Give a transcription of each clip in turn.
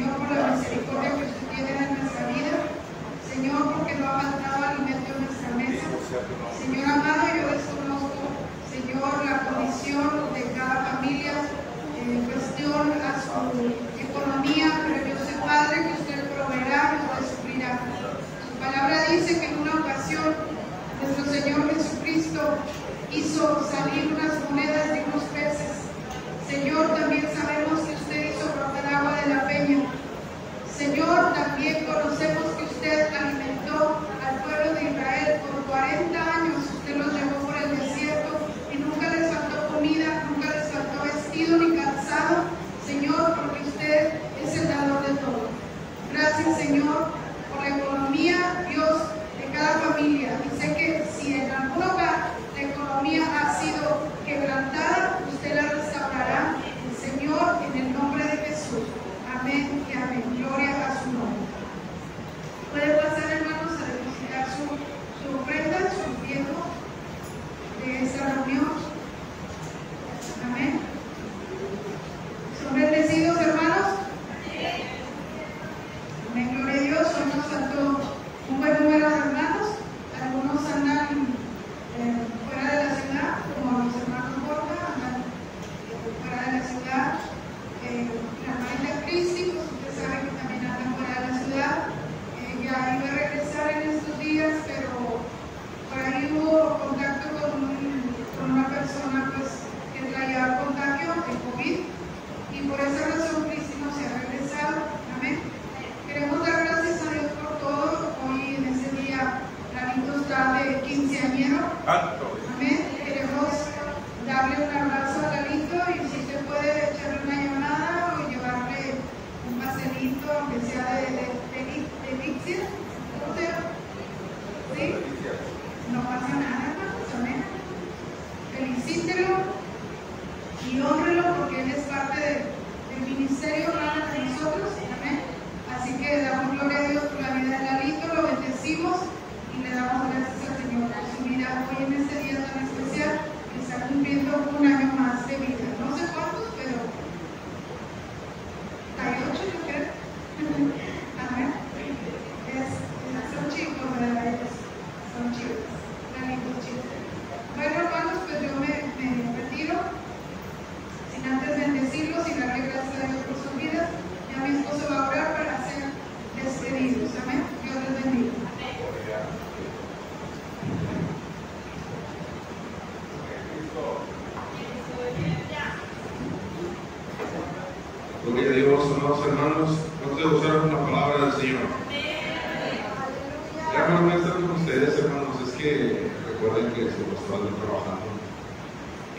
Señor, por la misericordia que usted tiene en nuestra vida. Señor, porque no ha faltado alimento en nuestra mesa. Señor amado, yo desconozco, Señor, la condición de cada familia en cuestión a su economía, pero yo sé, Padre, que usted proveerá, nos suplirá. Su palabra dice que en una ocasión nuestro Señor Jesucristo hizo salir unas monedas de unos peces. Señor, también sabemos que usted hizo brotar agua de la peña. Señor, también conocemos que usted alimentó al pueblo de Israel por 40 años. Usted los llevó por el desierto y nunca les faltó comida, nunca les faltó vestido ni calzado. Señor, porque usted es el dador de todo. Gracias, Señor, por la economía, Dios, de cada familia. Y sé que si en algún hogar la economía ha sido quebrantada, usted la restaurará. Señor, en el nombre de Jesús. Amén y amén. Gloria a su nombre. Puede pasar, hermanos, a depositar su, su ofrenda, su tiempo de esta reunión. Amén. ¿Son bendecidos, hermanos? Amén, gloria a Dios. Hoy nos faltó un buen número de hermanos. Algunos andan eh, fuera de la ciudad, como los hermanos Borja, andan fuera de la ciudad. Eh, la María Cristi, pues usted sabe que también anda fuera de la ciudad. Ella iba a regresar en estos días, pero por ahí hubo contacto con, un- con una persona pues, que traía contagio de COVID y por esa razón Cristi no se ha regresado. Amén. Queremos dar gracias a Dios por todo. Hoy en ese día, Lalito está de quinceañero. Amén. Queremos darle un abrazo a Lalito y si usted puede echarle una llamada o llevarle un pastelito, aunque sea de, de, de, de Elixir. ¿Cómo se llama? ¿Sí? No pasa nada, hermanos. Amén. Felicítelo y honrelo porque él es parte de- del ministerio hermano, de nosotros. Amén. Así que damos gloria a Dios por la vida de Lalito, lo bendecimos y le damos gracias al Señor por su vida hoy en este día tan especial que está cumpliendo un año más de vida. No sé cuántos, pero 38 yo creo. Amén. Es, son chicos, ¿verdad? Ellos Son chicos, Lalitos chicos. Bueno, hermanos, pues yo me, me retiro sin antes bendecirlos y darle gracias a Dios por sus vidas. Ya mi esposo va a orar para ser despedidos. Amén. Dios les bendiga. Gloria a Dios, amados hermanos. ¿Cuántos usaron la palabra del Señor? Ya no voy a estar con ustedes, hermanos. Es que recuerden que se nos está trabajando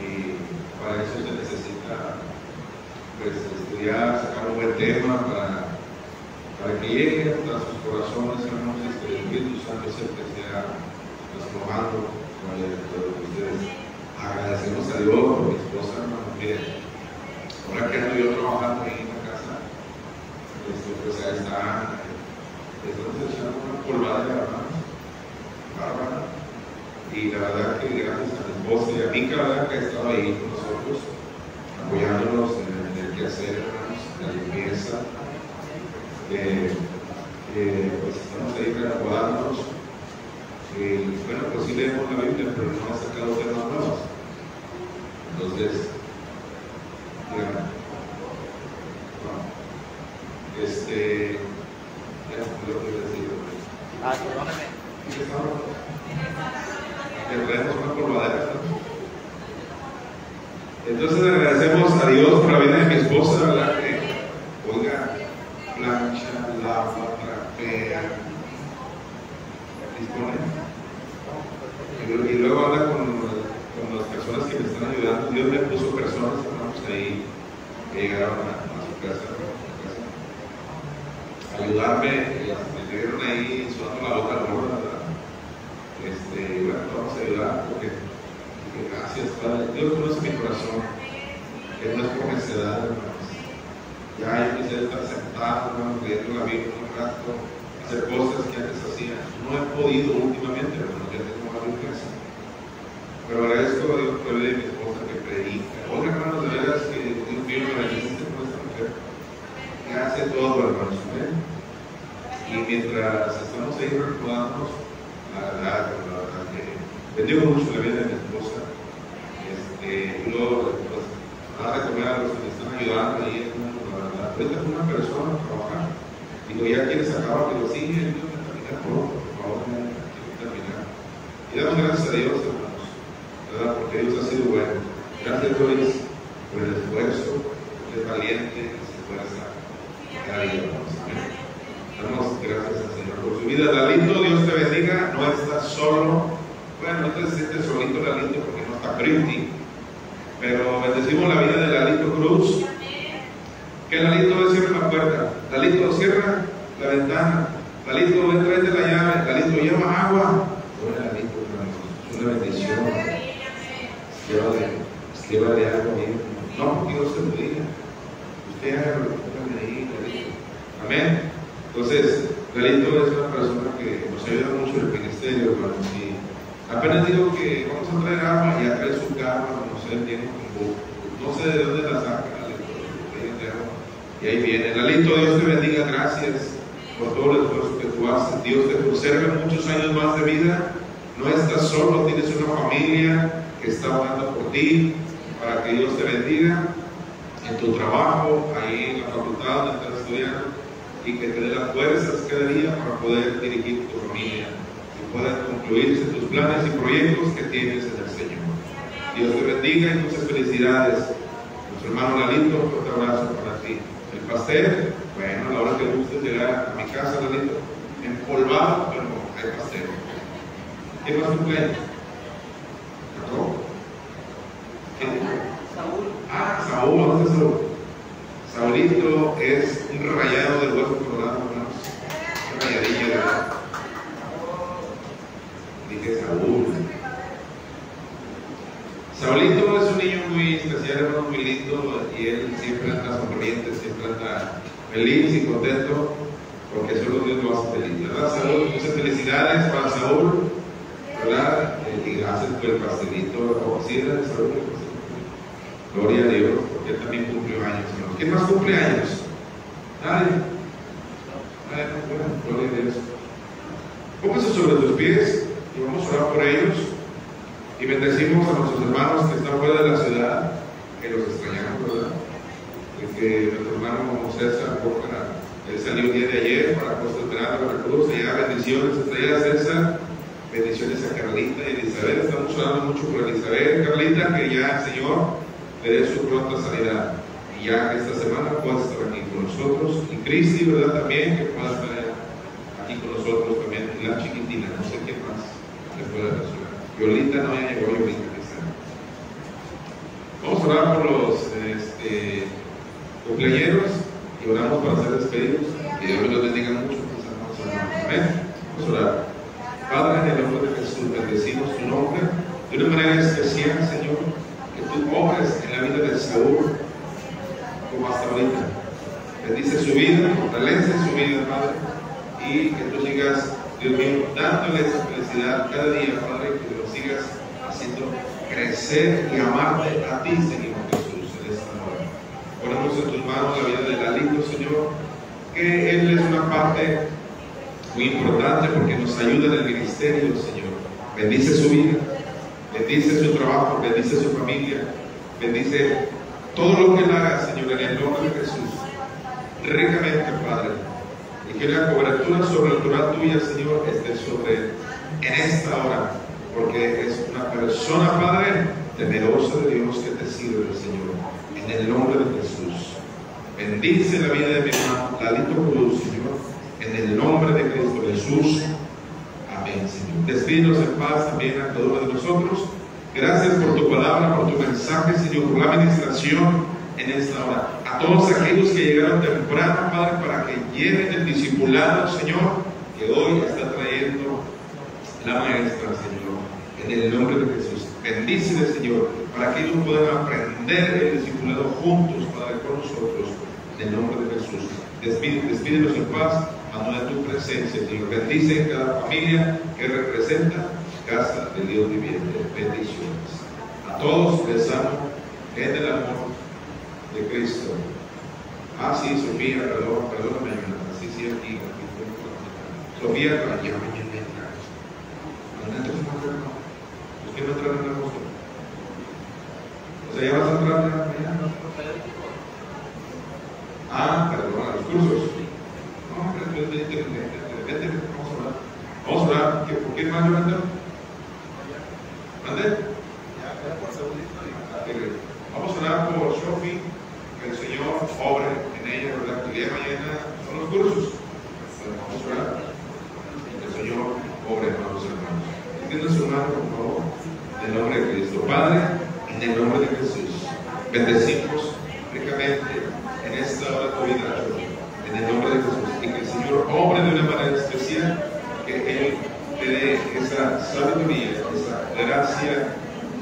y para eso se necesita pues, estudiar, sacar un buen tema para, para que llegue hasta sus corazones, hermanos, y que Espíritu Santo es el que sea transformando con el de ustedes. Agradecemos a Dios por mi esposa, hermano, que Ahora que ando yo trabajando ahí en la casa, este, pues ahí está, entonces echando una polvada de hermanos, bárbara. Y la verdad que gracias a mi esposa y a mí, cada que ha estado ahí con nosotros, apoyándonos en el, en el quehacer, hermanos, en la limpieza. Eh, eh, pues estamos ahí Y bueno, pues sí leemos la Biblia, pero no ha sacado temas nuevos. Entonces. No. Este. Ya, lo que decir. Ah, perdóname. ¿Qué estaba? Le traemos una polvadera. ¿no? Entonces agradecemos a Dios por la vida de mi esposa, ¿verdad? Y, luego anda con, con las personas que me están ayudando. Dios me puso personas, hermanos, ahí que llegaron a, su casa, ayudarme, me estuvieron ahí sudando la gorro, ¿verdad? Este, bueno, vamos a ayudar porque, gracias, Padre. Dios conoce mi corazón, que no es por necedad, hermanos. Ya yo quisiera estar sentado, hermanos, leyendo la Biblia un rato, hacer cosas que antes hacía. No he podido últimamente, hermanos, ya tengo más casa. Pero agradezco a Dios por de mi esposa que predica. Oiga, hermanos, de veras que Dios mío me bendice esta mujer. Que hace todo, hermanos. ¿eh? Y mientras estamos ahí recordándonos, la verdad, la verdad que bendigo mucho la vida de mi esposa. Este, y luego, pues, nada de comer a los que me están ayudando ahí, la verdad. Ahorita es una persona a trabajar. Digo, ya quieres acabar, digo, sí, ayúdame a terminar por favor, quiero terminar. Y damos gracias a Dios, hermanos, ¿verdad? Porque Dios ha sido bueno. Gracias, Doris, por el esfuerzo, porque es valiente y se esfuerza cada día, hermanos. Amén. Damos gracias al Señor por su vida. Lalito, Dios te bendiga. No estás solo. Bueno, no te sientes solito, Lalito, porque no está Cristi. Pero bendecimos la vida de Lalito Cruz. Que Lalito cierre la cierra la ventana. Lalito, entra de la llave. Lalito, lleva agua. Es una bendición. Llévale, llévale algo bien. No, Dios te lo diga. Usted haga lo que ahí, Lalito. Amén. Entonces, Galito es una persona que nos ayuda mucho en el ministerio, hermanos. Y apenas digo que vamos a traer agua y ya trae su carro, no sé, tiene como, no sé de dónde la saca, Lalito, y ahí viene. Lalito, Dios te bendiga, gracias por todo el esfuerzo que tú haces. Dios te conserve muchos años más de vida. No estás solo, tienes una familia que está orando por ti, para que Dios te bendiga en tu trabajo, ahí en la facultad donde estás estudiando y que te dé las fuerzas cada día para poder dirigir tu familia y puedan concluirse tus planes y proyectos que tienes en el Señor. Dios te bendiga y muchas felicidades. Nuestro hermano Lalito, un fuerte abrazo para ti. El pastel, bueno, a la hora que gustes llegar a mi casa, Lalito, empolvado, pero hay pastel. ¿Qué más cumpleaños? ¿Jacob? ¿Quién dijo? Ah, Saúl, ¿dónde está Saúl? Saulito es un rayado del hueso colorado, hermanos. Un rayadillo de Dije Saúl. Saulito es un niño muy especial, hermano, muy lindo, y él siempre anda sonriente, siempre anda feliz y contento, porque solo Dios lo hace feliz, ¿verdad, Saúl? Muchas felicidades para Saúl, ¿verdad? Y gracias por el pastelito, ¿sí era de Saúl? Gloria a Dios, porque también cumplió años, hermanos. ¿Quién más cumple años? Nadie. Nadie, bueno, gloria a Dios. Póngase sobre tus pies y vamos a orar por ellos. Y bendecimos a nuestros hermanos que están fuera de la ciudad, que los extrañamos, ¿verdad? Y que nuestro hermano César Boca, él salió el día de ayer para Costa Esperanza, Veracruz, ya bendiciones, estrella César, bendiciones a Carlita y Elizabeth. Estamos orando mucho por Elizabeth, Carlita, que ya el Señor le dé su pronta sanidad. Y ya esta semana pueda estar aquí con nosotros. Y Cristi, ¿verdad? También, que pueda estar aquí con nosotros también. La chiquitina, no sé qué más le pueda relacionar. Violita no ya llegó, que está. Vamos a orar por los este, cumpleaños y oramos para ser despedidos. Y Dios los bendiga mucho. mis hermanos, hermanos. Amén. Vamos a orar. Padre, en el nombre de Jesús, bendecimos tu nombre de una manera especial, Señor que tú obres en la vida de Saúl como hasta ahorita. Bendice su vida, fortalece su vida, Padre, y que tú sigas, Dios mío, dándole esa felicidad cada día, Padre, que lo sigas haciendo crecer y amarte a ti, Señor Jesús, en esta hora. Ponemos en tus manos la vida de Lalito, Señor, que él es una parte muy importante porque nos ayuda en el ministerio, Señor. Bendice su vida, bendice su trabajo, bendice su familia, bendice todo lo que él haga, Señor, en el nombre de Jesús. Ricamente, Padre. Y que la cobertura sobrenatural tuya, Señor, esté sobre él en esta hora, porque es una persona, Padre, temerosa de Dios que te sirve, Señor, en el nombre de Jesús. Bendice la vida de mi hermano Lalito Cruz, Señor, en el nombre de Cristo Jesús. Amén, Señor. Despídenos en paz también a cada uno de nosotros. Gracias por tu palabra, por tu mensaje, Señor, por la administración en esta hora. A todos aquellos que llegaron temprano, Padre, para que lleven el discipulado, Señor, que hoy está trayendo la maestra, Señor, en el nombre de Jesús. Bendícele, Señor, para que ellos puedan aprender el discipulado juntos, Padre, con nosotros, en el nombre de Jesús. Despídenos, en paz, a tu presencia, Señor. Bendice cada familia que representa casa de Dios viviente. Bendiciones. A todos les amo en el amor de Cristo. Ah, sí, Sofía, perdón, perdóname, sí, sí, aquí, aquí. Sofía, ya mañana entra. Mañana te fuimos a ver, no. ¿Por qué no entrar en agosto? O sea, ya vas a entrar mañana. Ah, perdón, a los cursos. No, vete, vete, vete, vamos a hablar. Vamos a hablar, ¿Qué- ¿por qué más Jonathan? ¿Mande? Vamos a orar por el Obre en ella, ¿verdad? El día mañana son los cursos. Vamos. Que el Señor obre los hermanos. Entienda su mano, por favor. En el nombre de Cristo. Padre, en el nombre de Jesús. Bendecimos ricamente en esta hora de tu vida, en el nombre de Jesús. Y que el Señor obre de una manera especial. Que Él te dé esa sabiduría, esa gracia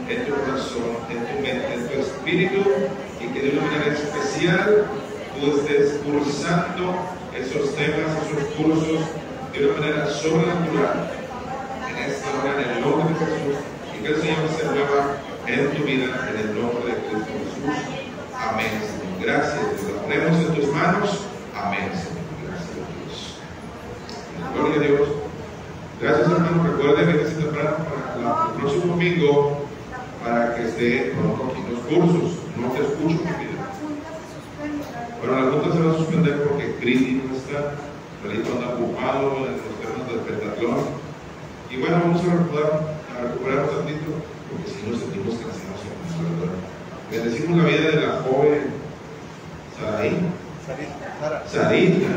en tu corazón, en tu mente, en tu espíritu, y que de una manera especial tú estés cursando esos temas, esos cursos de una manera sobrenatural en esta hora, en el nombre de Jesús, y que el Señor se mueva en tu vida, en el nombre de Cristo Jesús. Amén, Señor. Gracias, lo ponemos en tus manos. Amén, Señor. Gracias a Dios. Gloria a Dios. Gracias, hermano. Recuerden que temprano para el próximo domingo para que esté pronto los cursos. Te escucho. Bueno, la junta se va a suspender porque Cristi no está. Anda ocupado en los temas del pentatlón. Y bueno, vamos a recuperar, a recuperar un tantito, porque si no sentimos cansados en nuestra. Bendecimos la vida de la joven Saraí. Sarita.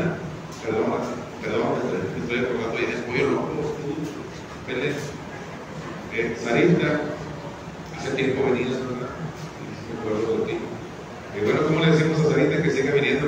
Perdón, perdón, estoy- acordando ya es muy loco. Eh, Sarita, hace tiempo venías, ¿verdad? Y sí me Y bueno, ¿cómo le decimos a Sarita que siga viniendo,